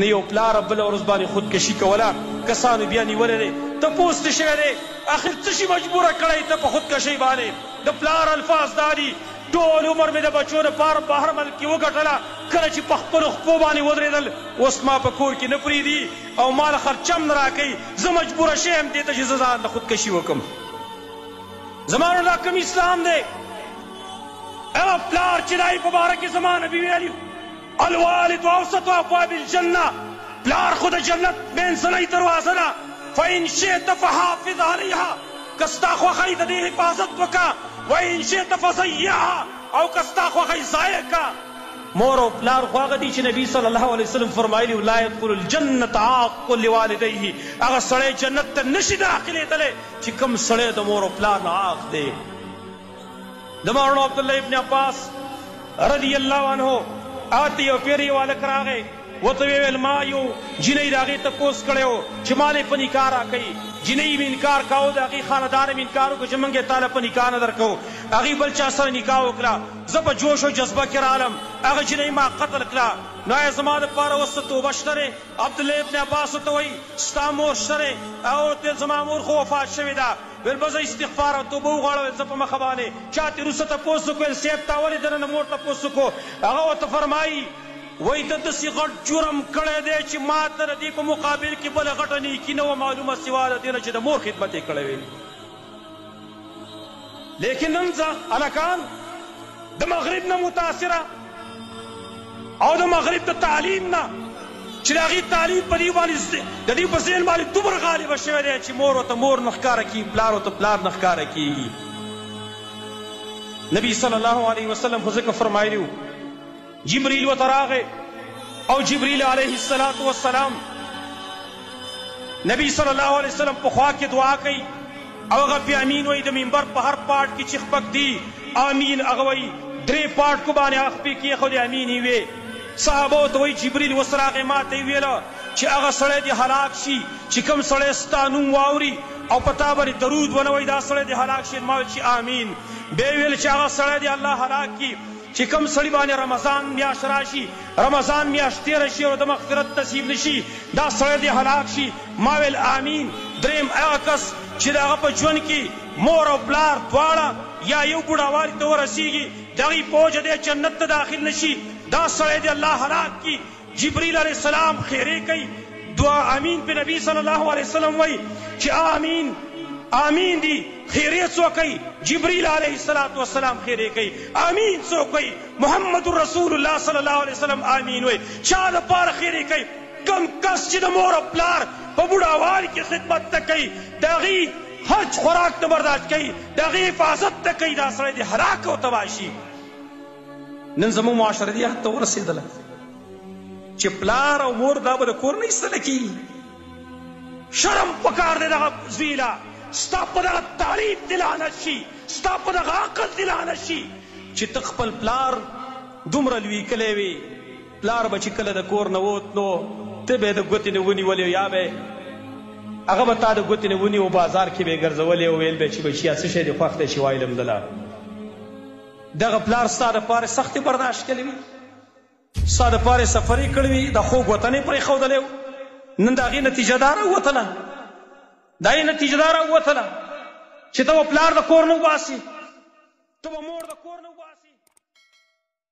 نه یو پلار بله ورځ باندې خودکشي کوله کسانو بیا نیولی دی تپوس ترې شوی دی اخر څه شي مجبور کړی ته په خودکشۍ باندې د پلار الفاظ دا دي ټول عمر مې د بچو لپاره بهر ملک کې وګټله کله چې په خپلو خپو باندې ودرېدل اوس ما په کور کې نه پرېږدي او ما له خرچه هم نه راکوي زه مجبور شوی یم دې ته چې زه ځان ته خودکشي وکړم زما نو دا کوم اسلام دی هغه پلار چې دای په باره کې زما نبي ویلي الوالد اوسط ابواب الجنه، پلار خو د جنت مینځنۍ دروازه ده، فان شئت فحافظ علیها، که ستا خوښه وي د دې حفاظت وکړه، وان شئت فضیعها، او که ستا خوښه وي ضایع کړه. مور او پلار خو هغه دي چې نبي صلی الله علیه وسلم فرمایلي وو، لا یدخل الجنة عاق لوالدیه، هغه سړی جنت ته نه شي داخلېدلی چې کوم سړی د مور او پلار نه عاق دی. د مولانا عبدالله ابن عباس رضی الله عنه هغه ته یو پیر یو هلک راغی ورته ویې ویل ما یو جینۍ د هغې تپوس کړی و چې ما لې په نکاح راکوي جینۍ مې انکار کاوه د هغې خاندان هم انکار وکړ چې موږ یې تاله په نکاح نه درکوو هغې بل چا سره نکاح وکړه زه په جوش او جذبه کې رالم هغه جینۍ ما قتل کړه نو ایا زما لپاره اوس څه توبه شته دی عبدالله ابن عباس ورته وایي ستا مور شته دی هغه ورته ویل زما مور خو وفات شوې ده ویل به زه استغفار او توبه وغواړم ویل زه په مخه باندې چا تر اوسه تپوس وکړو ویل صیب تا ولې دننه مور تپوس وکړو هغه ورته فرمایي وایي ده دسې غټ جرم کړی دی چې ماته د دې په مقابل کې بله غټه نیکي نه وه معلومه سوا د دې نه چې د مور خدمت یې کړی وی لیکن نن زه هلکان د مغرب نه متاثره او د مغرب د تعلیم نه چې د هغوی تعلیم په دوی باندې د دوی په ذهن باندې دومره غالب شوی دی چې مور ورته مور نه ښکاره کېږي، پلار ورته پلار نه ښکاره کېږي. نبي صلی الله علیه وسلم خو ځکه فرمایلي وو جبریل ورته راغی او جبریل علیه السلام والسلام نبی صلی الله علیه وسلم په خوا کې دعا کوي هغه بی امین وایی د ممبر په هر پاټ کی چی خپک دی امین هغه وایی دری پاټ کو بانی هغه خپی کیښو دی امین یی وی صحابو ته وایی جبریل وس راغی ماته یی ویل چی هغه سړی دی هلاک شی چی کوم سړی ستا نوم واوری او په تا بانی درود ونه وایی دا سړی دی هلاک شی ما ویل چی امین بیا یی ویل چی هغه سړی دی الله هلاک کی چی کوم سړی باندی رمضان میاشت راشی رمضان میاشت تیره شی او دمغفرت نصیب نشی دا سړی دی هلاک شی ما ویل امین دریم هغه کس چی د هغه په ژوند کی مور او پلار دواړه یا یو بوډاوالی ته ورسیږی د هغی په وجه دی جنت ته داخل نشی دا سړی دی الله هلاک کی. جبريل عليه السلام ښېرې کوي، دعا آمين پې نبي صلی الله عليه وسلم وايي چې آمين آمين دي ښېرې څوک کوي؟ جبريل عليه الصلوة والسلام ښېرې کوي، آمين څوک وايي؟ محمد رسول الله صلی الله عليه وسلم آمين وايي، چا لپاره ښېرې کوي؟ کوم کس چې د مور او پلار په بوډاوالي کې خدمت نه کوي، د هغوی هچ خوراک نه برداشت کوي، د هغوی حفاظت نه کوي، دا سړی دې هلاک او تباه شي. نن زموږ معاشره دې حد ته ورسېدله چې پلار او مور دا به د کور نه ایستله کېږي شرم پکار دی دغه زویله ستا په دغه تعلیم دې لعنت شي ستا په دغه عقل دې لعنت شي چې ته خپل پلار دومره لوی کلی وې پلار به چې کله د کور نه ووت نو ته به یې د ګوتې نه ونیولې یا به هغه به تا د ګوتې نه ونیو بازار کې به یې ګرځولې او ویل به چې بچیه څه شی دې خوښ دی چې وایلم دله دغه پلار ستا د پاره سختې برداشت کړې وي، ستا د پاره سفر یې کړی وي، دا خوږ وطن یې پرېښودلی و، نن د هغې نتیجه دا راووتله، د هغې نتیجه دا راووتله چې ته به پلار د کور نه وباسې، ته به مور د کور نه وباسې.